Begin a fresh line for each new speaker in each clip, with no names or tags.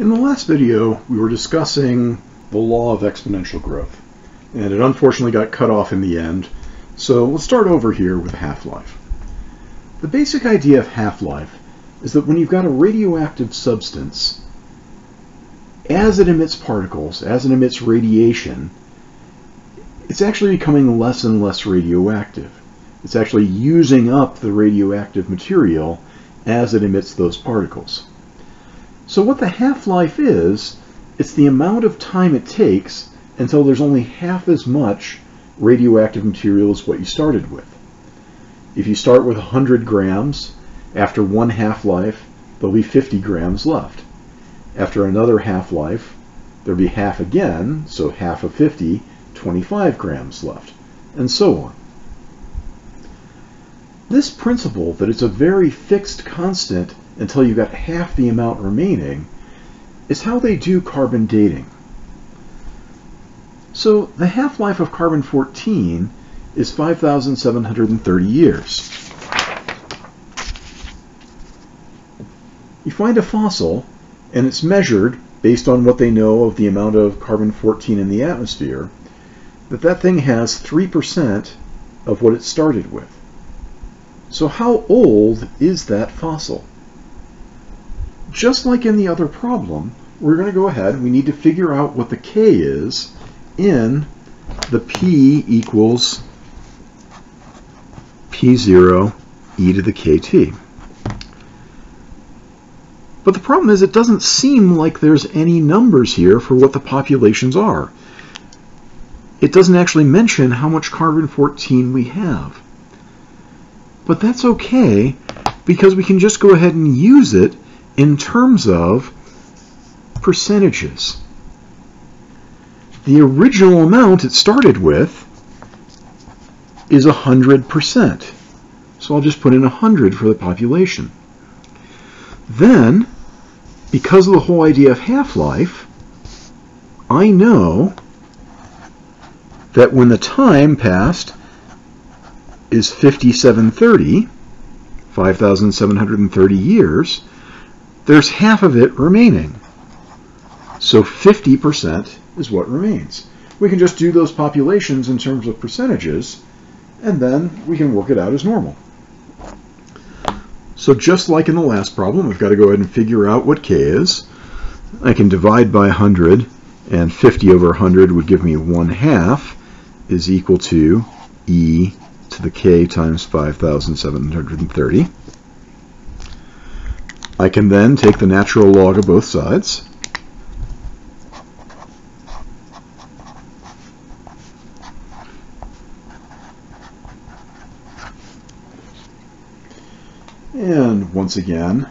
In the last video, we were discussing the law of exponential growth, and it unfortunately got cut off in the end, so let's start over here with half-life. The basic idea of half-life is that when you've got a radioactive substance, as it emits particles, as it emits radiation, it's actually becoming less and less radioactive. It's actually using up the radioactive material as it emits those particles. So what the half-life is, it's the amount of time it takes until there's only half as much radioactive material as what you started with. If you start with 100 grams, after one half-life, there'll be 50 grams left. After another half-life, there'll be half again, so half of 50, 25 grams left, and so on. This principle that it's a very fixed constant until you've got half the amount remaining is how they do carbon dating. So the half-life of carbon-14 is 5,730 years. You find a fossil, and it's measured based on what they know of the amount of carbon-14 in the atmosphere, that that thing has 3% of what it started with. So how old is that fossil? Just like in the other problem, we're going to go ahead, we need to figure out what the k is in the p equals p0 e to the kt. But the problem is it doesn't seem like there's any numbers here for what the populations are. It doesn't actually mention how much carbon-14 we have. But that's okay because we can just go ahead and use it in terms of percentages. The original amount it started with is 100%. So I'll just put in 100 for the population. Then, because of the whole idea of half-life, I know that when the time passed is 5730, 5,730 years, there's half of it remaining. So 50% is what remains. We can just do those populations in terms of percentages, and then we can work it out as normal. So just like in the last problem, I've got to go ahead and figure out what k is. I can divide by 100, and 50 over 100 would give me 1 half is equal to e to the k times 5,730. I can then take the natural log of both sides. And once again,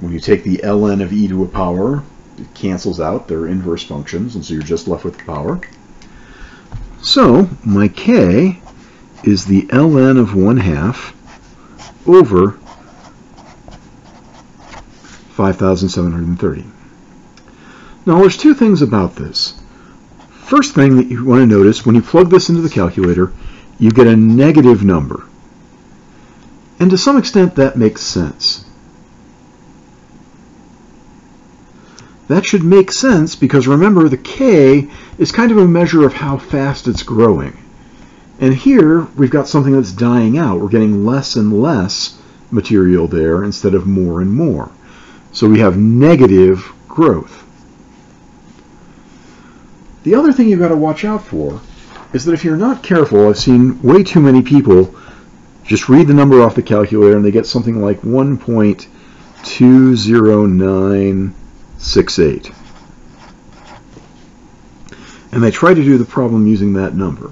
when you take the ln of e to a power, it cancels out their inverse functions, and so you're just left with the power. So my k is the ln of 1 half over 5,730. Now there's two things about this. First thing that you want to notice, when you plug this into the calculator, you get a negative number. And to some extent that makes sense. That should make sense because remember the k is kind of a measure of how fast it's growing. And here we've got something that's dying out. We're getting less and less material there instead of more and more. So we have negative growth. The other thing you've got to watch out for is that if you're not careful, I've seen way too many people just read the number off the calculator and they get something like 1.20968. And they try to do the problem using that number.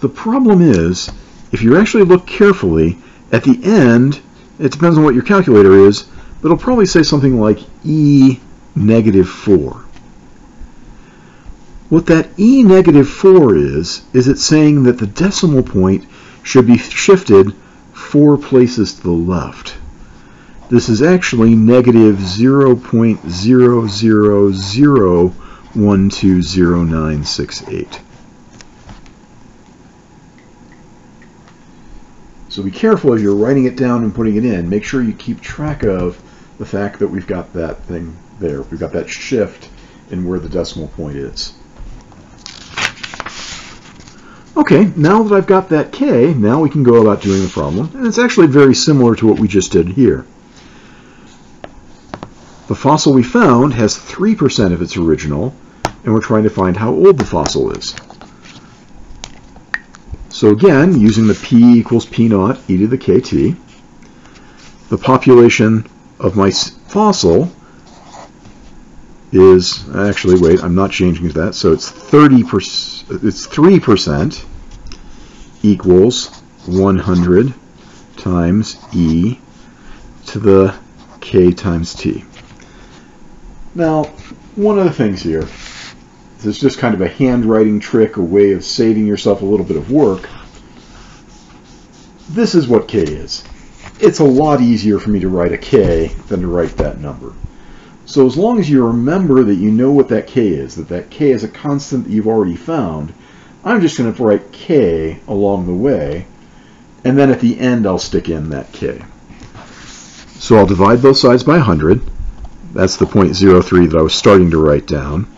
The problem is, if you actually look carefully, at the end, it depends on what your calculator is, but it'll probably say something like E negative 4. What that E negative 4 is, is it's saying that the decimal point should be shifted four places to the left. This is actually negative 0.000120968. So be careful as you're writing it down and putting it in. Make sure you keep track of the fact that we've got that thing there. We've got that shift in where the decimal point is. Okay, now that I've got that k, now we can go about doing the problem. And it's actually very similar to what we just did here. The fossil we found has 3% of its original, and we're trying to find how old the fossil is. So again, using the p equals p naught e to the kt, the population of my fossil is actually wait I'm not changing that. So it's 30 percent it's 3 percent equals 100 times e to the k times t. Now one of the things here is it's just kind of a handwriting trick a way of saving yourself a little bit of work. This is what k is it's a lot easier for me to write a k than to write that number so as long as you remember that you know what that k is, that that k is a constant that you've already found, I'm just going to write k along the way, and then at the end I'll stick in that k. So I'll divide both sides by 100. That's the 0.03 that I was starting to write down,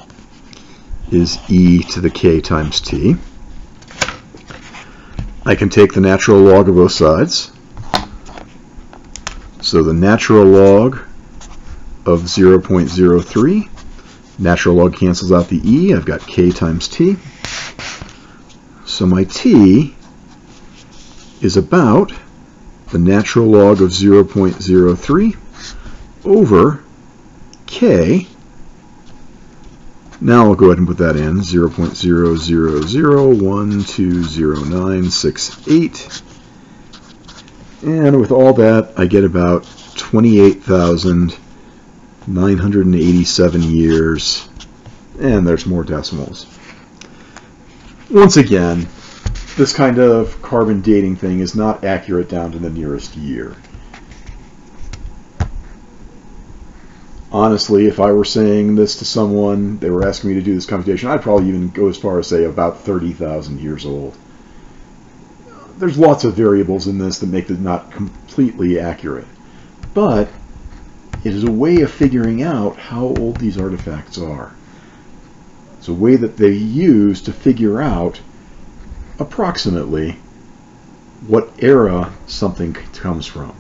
is e to the k times t. I can take the natural log of both sides. So the natural log of 0.03. Natural log cancels out the e. I've got k times t. So my t is about the natural log of 0.03 over k. Now I'll go ahead and put that in, 0.000120968. And with all that, I get about 28,987 years, and there's more decimals. Once again, this kind of carbon dating thing is not accurate down to the nearest year. Honestly, if I were saying this to someone, they were asking me to do this computation, I'd probably even go as far as say about 30,000 years old. There's lots of variables in this that make it not completely accurate. But it is a way of figuring out how old these artifacts are. It's a way that they use to figure out approximately what era something comes from.